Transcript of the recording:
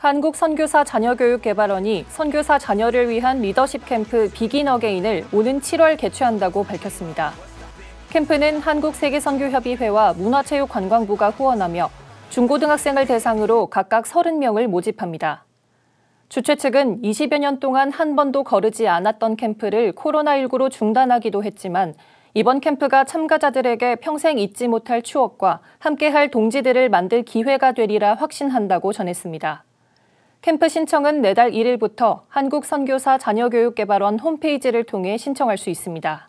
한국 선교사 자녀교육개발원이 선교사 자녀를 위한 리더십 캠프 비긴 어게인을 오는 7월 개최한다고 밝혔습니다. 캠프는 한국세계선교협의회와 문화체육관광부가 후원하며 중고등학생을 대상으로 각각 30명을 모집합니다. 주최 측은 20여 년 동안 한 번도 거르지 않았던 캠프를 코로나19로 중단하기도 했지만 이번 캠프가 참가자들에게 평생 잊지 못할 추억과 함께할 동지들을 만들 기회가 되리라 확신한다고 전했습니다. 캠프 신청은 내달 1일부터 한국선교사 자녀교육개발원 홈페이지를 통해 신청할 수 있습니다.